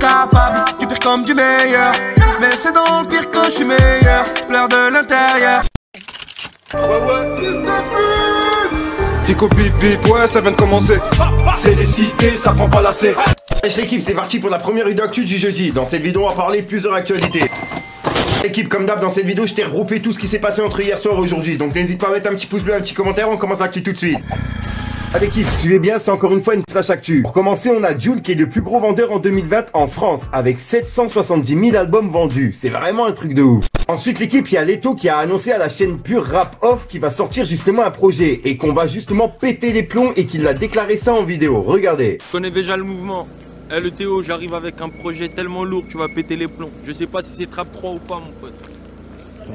capable du pire comme du meilleur. Mais c'est dans le pire que je suis meilleur. Pleure de l'intérieur. Fico bip bip, ouais, ça vient de commencer. C'est les cités, ça prend pas la C. L'équipe, c'est parti pour la première vidéo actu du jeudi. Dans cette vidéo, on va parler plusieurs actualités. Équipe, comme d'hab, dans cette vidéo, je t'ai regroupé tout ce qui s'est passé entre hier soir et aujourd'hui. Donc n'hésite pas à mettre un petit pouce bleu, un petit commentaire, on commence l'actu tout de suite. Allez l'équipe, suivez bien, c'est encore une fois une flash actu. Pour commencer, on a Jules qui est le plus gros vendeur en 2020 en France, avec 770 000 albums vendus. C'est vraiment un truc de ouf. Ensuite, l'équipe, il y a Leto qui a annoncé à la chaîne Pure Rap Off qu'il va sortir justement un projet et qu'on va justement péter les plombs et qu'il a déclaré ça en vidéo. Regardez. Je connais déjà le mouvement. Eh le Théo, j'arrive avec un projet tellement lourd, tu vas péter les plombs. Je sais pas si c'est Trap 3 ou pas, mon pote.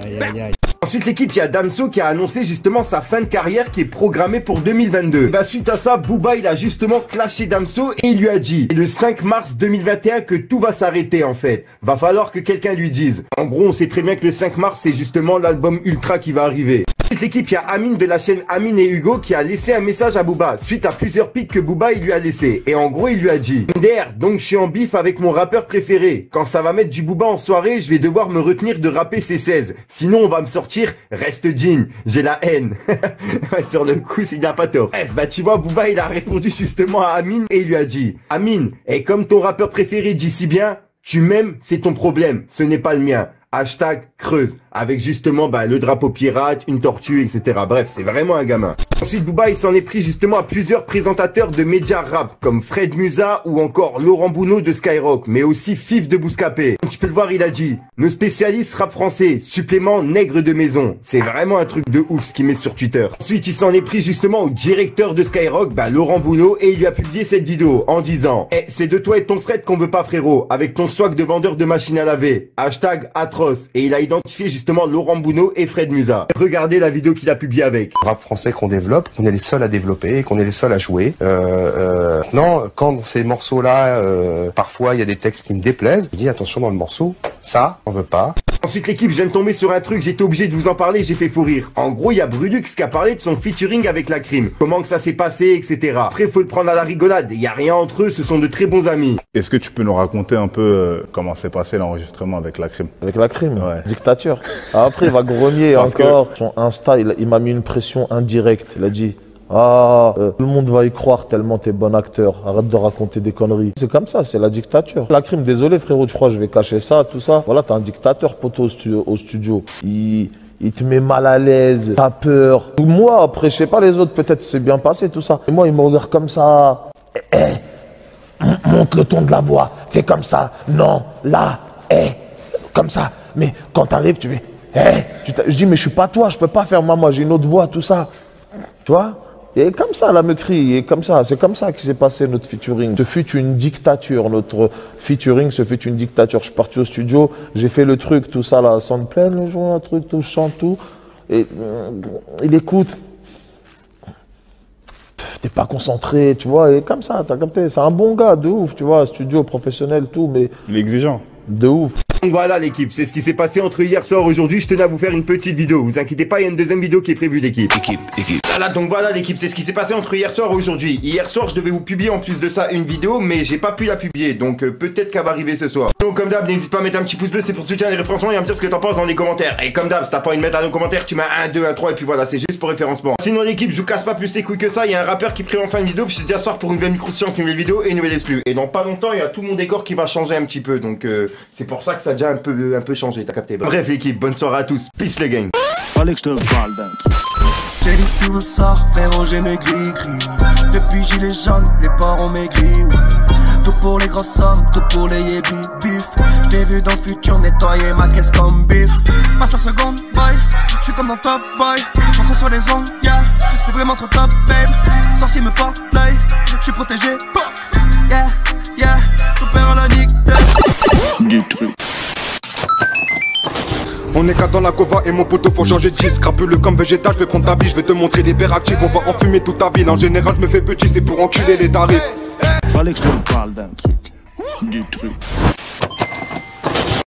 Aïe, aïe, aïe. Ensuite, l'équipe, il y a Damso qui a annoncé justement sa fin de carrière qui est programmée pour 2022. Bah, suite à ça, Booba, il a justement clashé Damso et il lui a dit le 5 mars 2021 que tout va s'arrêter en fait. Va falloir que quelqu'un lui dise. En gros, on sait très bien que le 5 mars, c'est justement l'album Ultra qui va arriver. Ensuite, l'équipe, il y a Amine de la chaîne Amine et Hugo qui a laissé un message à Booba suite à plusieurs pics que Booba il lui a laissé. Et en gros, il lui a dit Der, donc je suis en bif avec mon rappeur préféré. Quand ça va mettre du Booba en soirée, je vais devoir me retenir de rapper ses 16. Sinon, on va me sortir Reste Jean. J'ai la haine. Sur le coup, il n'a pas tort. Bref, bah tu vois, Booba il a répondu justement à Amine et il lui a dit Amine, et comme ton rappeur préféré dit si bien, tu m'aimes, c'est ton problème, ce n'est pas le mien. Hashtag creuse. Avec justement bah, le drapeau pirate, une tortue, etc. Bref, c'est vraiment un gamin. Ensuite, Booba, il s'en est pris justement à plusieurs présentateurs de médias rap, comme Fred Musa ou encore Laurent Bounot de Skyrock, mais aussi Fif de Bouscapé. Tu peux le voir, il a dit, nos spécialistes rap français, supplément nègre de maison. C'est vraiment un truc de ouf ce qu'il met sur Twitter. Ensuite, il s'en est pris justement au directeur de Skyrock, bah, Laurent Bounot, et il lui a publié cette vidéo en disant, eh, c'est de toi et ton Fred qu'on veut pas frérot, avec ton swag de vendeur de machines à laver. Hashtag atroce. Et il a identifié justement Laurent Bounot et Fred Musa. Regardez la vidéo qu'il a publiée avec. rap français qu'on développe, qu'on est les seuls à développer, qu'on est les seuls à jouer. Euh, euh, non, quand dans ces morceaux-là, euh, parfois il y a des textes qui me déplaisent, je dis attention dans le morceau, ça, on veut pas. Ensuite l'équipe, je viens de tomber sur un truc, j'étais obligé de vous en parler, j'ai fait fou rire. En gros, il y a Brulux qui a parlé de son featuring avec la crime. Comment que ça s'est passé, etc. Après, faut le prendre à la rigolade, il y a rien entre eux, ce sont de très bons amis. Est-ce que tu peux nous raconter un peu euh, comment s'est passé l'enregistrement avec la crime? Avec la crime, Ouais. dictature. Après, il va grogner Parce que- encore. Son Insta, il, il m'a mis une pression indirecte. Il a dit Ah, euh, tout le monde va y croire tellement t'es bon acteur. Arrête de raconter des conneries. C'est comme ça, c'est la dictature. La crime, désolé frérot, tu crois je vais cacher ça, tout ça. Voilà, t'es un dictateur, poteau, au studio. Il, il te met mal à l'aise, t'as peur. Moi, après, je sais pas les autres, peut-être c'est bien passé, tout ça. Moi, il me regarde comme ça. Eh, eh, monte le ton de la voix, fais comme ça, non, là, eh, comme ça. Mais quand t'arrives, tu fais, eh, je dis, mais je suis pas toi, je peux pas faire maman, j'ai une autre voix, tout ça. Tu vois? Et comme ça, la me crie, et comme ça, c'est comme ça qui s'est passé notre featuring. Ce fut une dictature, notre featuring, ce fut une dictature. Je suis parti au studio, j'ai fait le truc, tout ça, là, son pleine, le jour, un truc, tout, je chante, tout. Et euh, il écoute, t'es pas concentré, tu vois, et comme ça, t'as capté. C'est un bon gars, de ouf, tu vois, studio professionnel, tout, mais Il est exigeant. de ouf. Donc voilà l'équipe, c'est ce qui s'est passé entre hier soir et aujourd'hui. Je tenais à vous faire une petite vidéo. Vous inquiétez pas, il y a une deuxième vidéo qui est prévue l'équipe. Équipe, équipe. Voilà, donc voilà l'équipe, c'est ce qui s'est passé entre hier soir et aujourd'hui. Hier soir, je devais vous publier en plus de ça une vidéo, mais j'ai pas pu la publier, donc euh, peut-être qu'elle va arriver ce soir. Donc comme d'hab, n'hésite pas à mettre un petit pouce bleu, c'est pour soutenir les référencements et à me dire ce que t'en penses dans les commentaires. Et comme d'hab, si t'as pas envie de mettre dans les commentaires, tu mets un 2, un 3 et puis voilà, c'est juste pour référencement. Sinon l'équipe, je vous casse pas plus les couilles que ça, il y a un rappeur qui prie en fin de vidéo, puis je te dis à soir pour une nouvelle micro une nouvelle vidéo et une nouvelle exclue. Et dans pas longtemps, il y a tout mon décor qui va changer un petit peu, donc euh, c'est pour ça que ça a déjà un peu, un peu changé, t'as capté. Bref l'équipe, bonne soirée à tous, peace les gang. Je te parle. J'ai dit tout ça, frérot, j'ai maigri, gris. Depuis gilet jaune, les porcs ont maigri, oui. Tout pour les grosses sommes, tout pour les yébis, bif. J't'ai vu dans le futur nettoyer ma caisse comme bif. Passe la seconde, boy. J'suis comme dans Top Boy. Sang sur les ongles, yeah. C'est vraiment trop top, babe. Sorcier me porte l'œil. J'suis protégé. Yeah, yeah. Ton père à la nique, Du truc. On est quatre dans la cova et mon poteau faut changer de disque Crapule comme végétal, je vais prendre ta vie, je vais te montrer l'hyperactif On va enfumer toute ta ville, en général je me fais petit, c'est pour enculer les tarifs Fallait que je te parle d'un truc. Du truc.